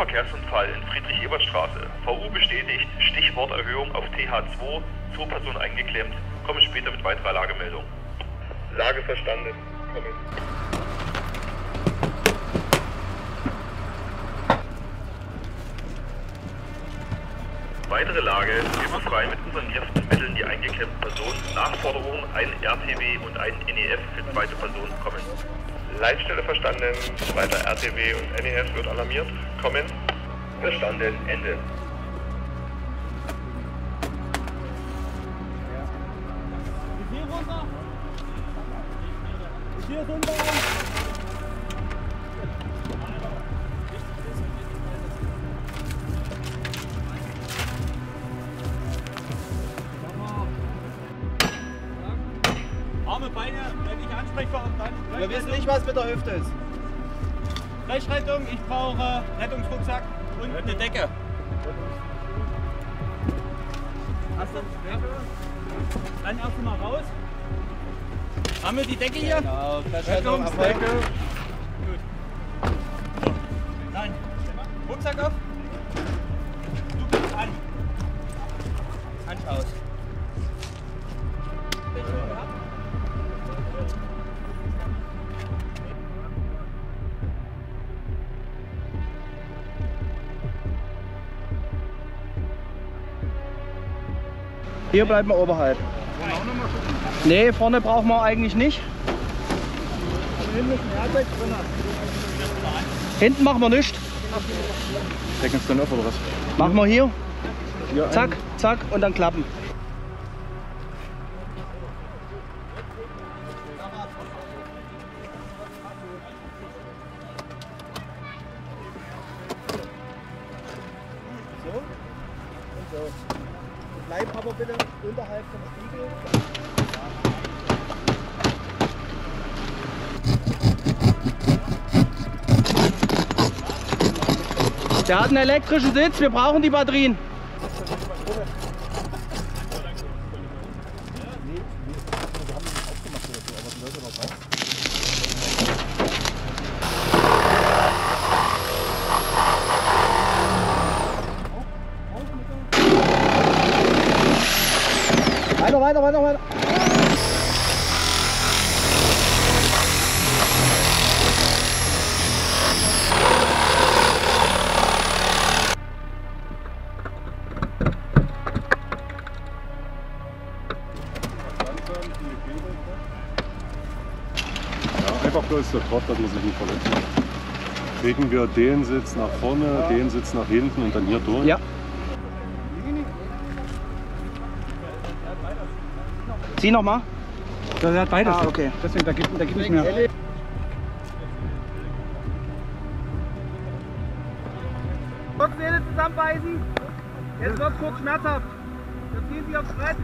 Verkehrsunfall in Friedrich-Ebert-Straße. VU bestätigt, Stichwort Erhöhung auf TH2, zur Person eingeklemmt. Komme später mit weiterer Lagemeldung. Lage verstanden. Kommen. Weitere Lage, wir befreien mit unseren ersten die eingeklemmten Personen. Nachforderung, ein RTW und ein NEF für zweite Personen kommen. Leitstelle verstanden. Zweiter RTW und NEF wird alarmiert. Kommen. Verstanden, Ende. Hier runter. Hier runter. Arme, Beine, wenn ich ansprechbar und dann. Wir wissen nicht, was mit der Hüfte ist. Flashrettung, ich brauche Rettungsrucksack und eine Decke. Hast du Dann erst mal raus. Haben wir die Decke hier? Genau, Feststellung erfolgt. Nein. Rucksack auf. Hier bleiben wir oberhalb. Nee, vorne brauchen wir eigentlich nicht. Hinten machen wir nichts. Decken es dann auf oder was? Machen wir hier. Zack, zack und dann klappen. So so. Bleib aber bitte unterhalb vom Spiegel. Der hat einen elektrischen Sitz, wir brauchen die Batterien. Weiter, weiter, weiter, weiter. Ja, einfach bloß der drauf, dass man sich nicht verletzt. Kriegen wir den Sitz nach vorne, den Sitz nach hinten und dann hier durch? Ja. Zieh noch mal. Das hat beides. Ah, okay. Deswegen, da gibt, da gibt nicht mehr. Zähne zusammenbeißen. Jetzt wird kurz schmerzhaft. Wir ziehen Sie aufs Brett.